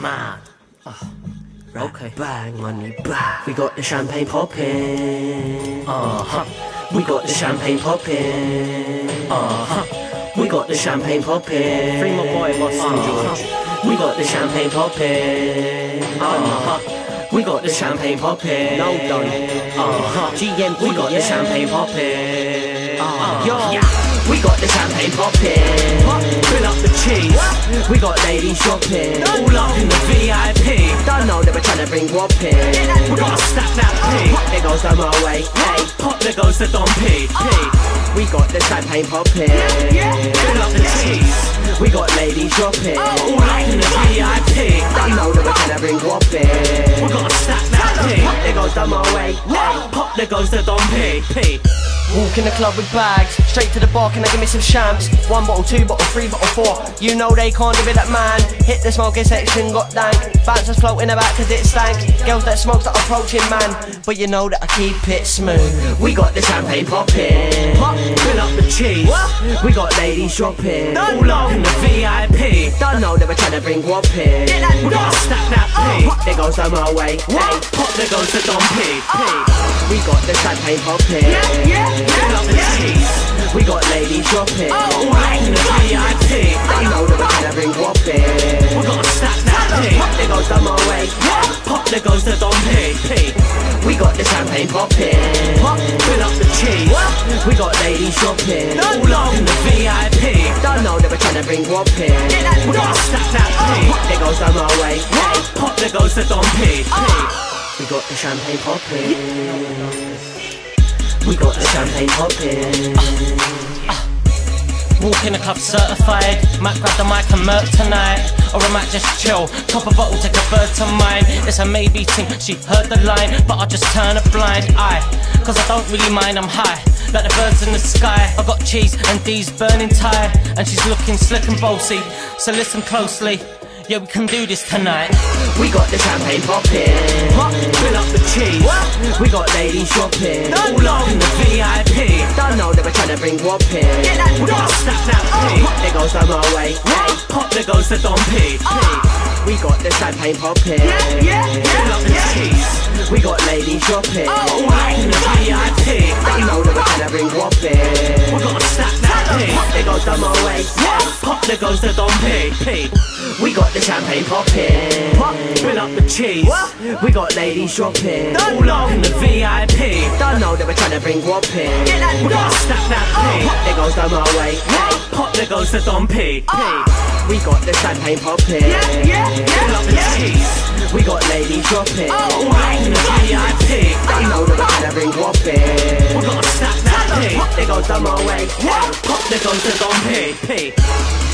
mad. Okay. Bang, money, bang. We got the champagne popping. Uh huh. We got the champagne popping. Uh huh. We got the champagne popping. Free my boy, Boston George. We got the champagne popping. Uh huh. We got the champagne popping. No done. Uh huh. GMP. We got the champagne popping. Uh, Yo, yo. we got the champagne popping. Fill up the cheese. We got ladies shopping. All up in the VIP. Don't know that we're trying to bring whopping. We gotta stack that P. There goes the my way. Hey, pop, there goes the Dom P. We got the champagne popping. Fill up the cheese. We got ladies shopping. All up in the VIP. Don't know that we're trying to bring whopping. We gotta stack that P. Pop There goes the my way. Hey, pop, there goes the Dom P. P. Walk in the club with bags, straight to the bar, can I give me some champs? One bottle, two bottle, three bottle, four. You know they can't do it that man. Hit the smoking section, got dank. Bouncers floating about cause it stank. Girls that smoke start approaching man. But you know that I keep it smooth. We got the champagne popping. Pop, Fill up the cheese. We got ladies shopping. All up in the VIP. Don't know that we're trying to bring whopping. We gotta stack that P. There goes the Moët. Hey, pop, there goes the Dom P. P. We got the champagne popping. Fill up the cheese. We got ladies shopping. All oh up in the VIP. Don't know that we're trying to bring whopping. We gotta stack that P. There goes the Moët. Pop, there goes the Dom P. We got the champagne popping. Fill up the cheese. We got ladies shopping. All up in the VIP. Don't know that we're trying to bring whopping. We gotta stack that P. There goes the Moët. Pop, there goes the Don. P. We got the champagne popping. We got the champagne popping. Walk in the club certified. Might grab the mic and murk tonight. Or I might just chill. Pop a bottle, take a bird to mine. It's a maybe thing. She heard the line, but I just turn a blind eye. Cause I don't really mind, I'm high. Like the birds in the sky. I got cheese and D's burning tie. And she's looking slick and bossy. So listen closely. Yeah, we can do this tonight. We got the champagne popping. Fill up the cheese. We got ladies shopping. Oh, All up in the VIP. Don't know that we're trying to bring whopping. We gotta stack that P. There goes the my way. Hey, pop, there goes the Dom P. P. We got the champagne popping. Fill up the cheese. We got ladies shopping. All up in the VIP. Don't know that we're trying to bring whopping. We gotta stack that P. There goes the my way. Pop, there goes the Dom P. P. We got the champagne popping. Fill up the cheese. We got ladies shopping. All up in the VIP. Don't know that we're trying to bring whopping. We gotta stack that P. There goes the my way. Pop, there goes the Dom P. P. We got the champagne popping. Fill up the cheese. We got ladies shopping. All up in the VIP. Don't know that we're trying to bring whopping. We gotta stack that P. Goes the Moët. Pop, there goes the Dom P. P.